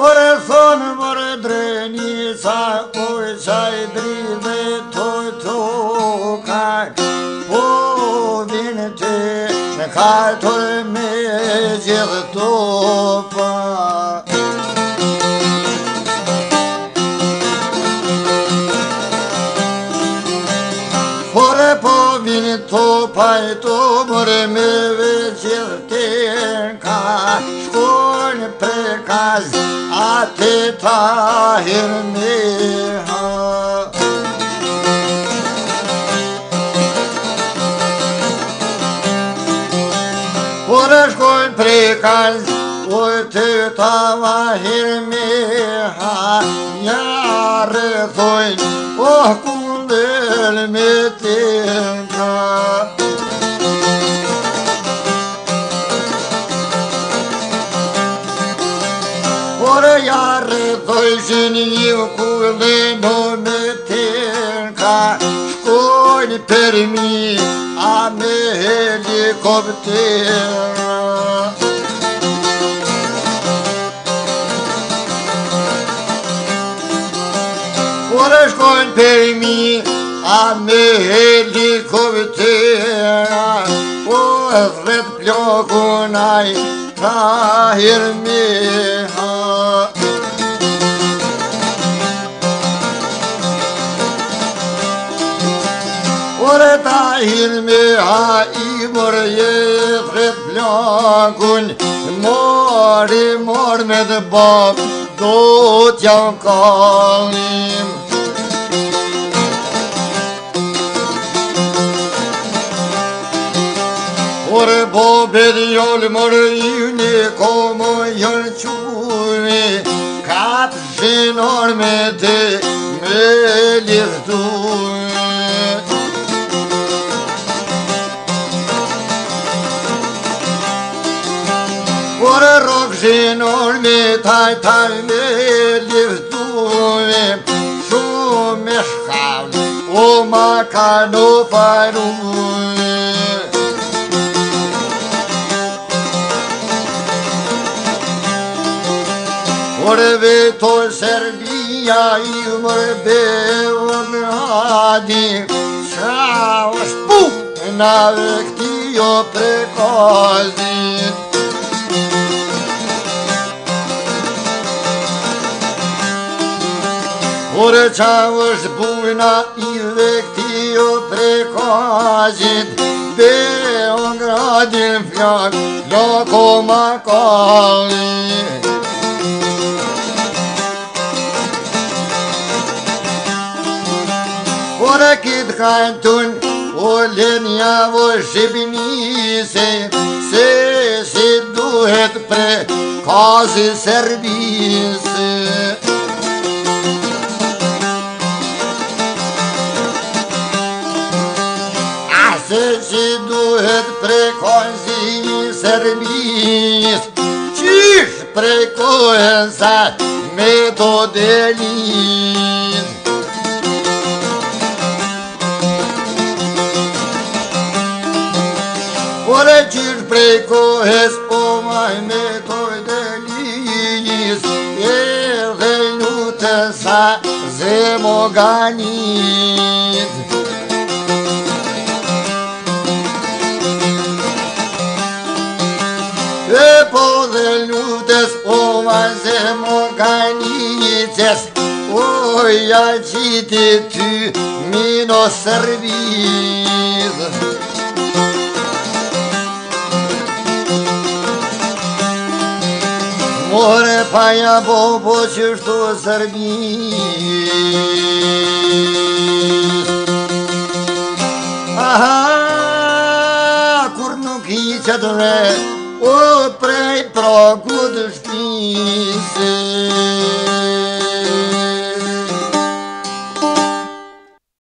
Ore thonë mërë dreni sa Oj qaj drive toj tokaj Po vinë të me kajtoj me gjithë topa Ore po vinë topaj to mërë me veqe از عطل تاهر میها برش کن پریکرز و تو تاهر میها یار توی اوه کندل میت Do i një ku e lejnë do me tenka Shkojnë për mi a me heli kovë të tenka Kura shkojnë për mi a me heli kovë të tenka Po e thretë pëllokunaj ta herë mehen mërë ta ilmi, a i mërë jetët blakun, mërë i mërë me dhe bakë, do t'ja kalim. Mërë bobet jollë mërë i një komë jërë qëmi, katë zhinër me dhe me lirë zinur me taj taj me livduve Shumë e shkavlë o ma ka në paruve Por veto Serbia i mërbe në adi Qa është bu në vekti jo Ore e qavë është bujna i vekti o prekazit Be o ngradin flak, flak o jo makalli Por e kitë kajnë tunë o lenja vë shqipinise Se si duhet prekazit serbis Săci duhet prekozi sërmis Qish prekoza me do delin Ore qish prekohez po maj me do delinis Edhe lutën sa zemoganit O vazë më gani një O ja gjitë ty Mino servidhë Mërë pa ja bo po që Aha, kur nuk i qëtëve O prej وقدس في سير